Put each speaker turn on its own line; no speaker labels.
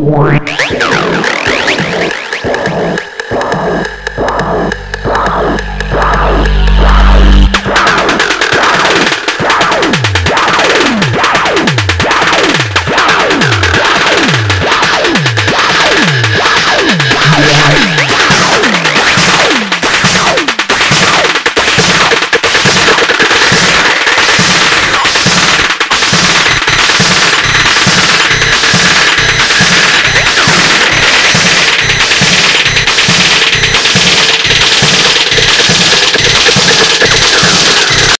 one.